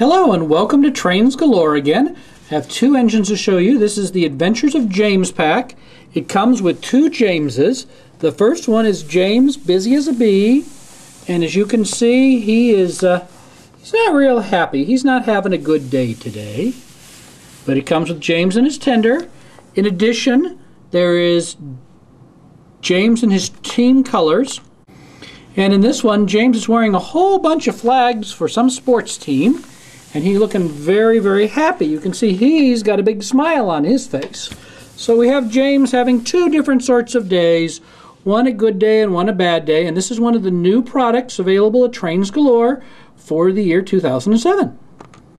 Hello and welcome to Trains Galore again. I have two engines to show you. This is the Adventures of James pack. It comes with two Jameses. The first one is James, busy as a bee, and as you can see, he is uh, he's not real happy. He's not having a good day today. But it comes with James and his tender. In addition, there is James and his team colors. And in this one, James is wearing a whole bunch of flags for some sports team and he's looking very, very happy. You can see he's got a big smile on his face. So we have James having two different sorts of days, one a good day and one a bad day, and this is one of the new products available at Trains Galore for the year 2007.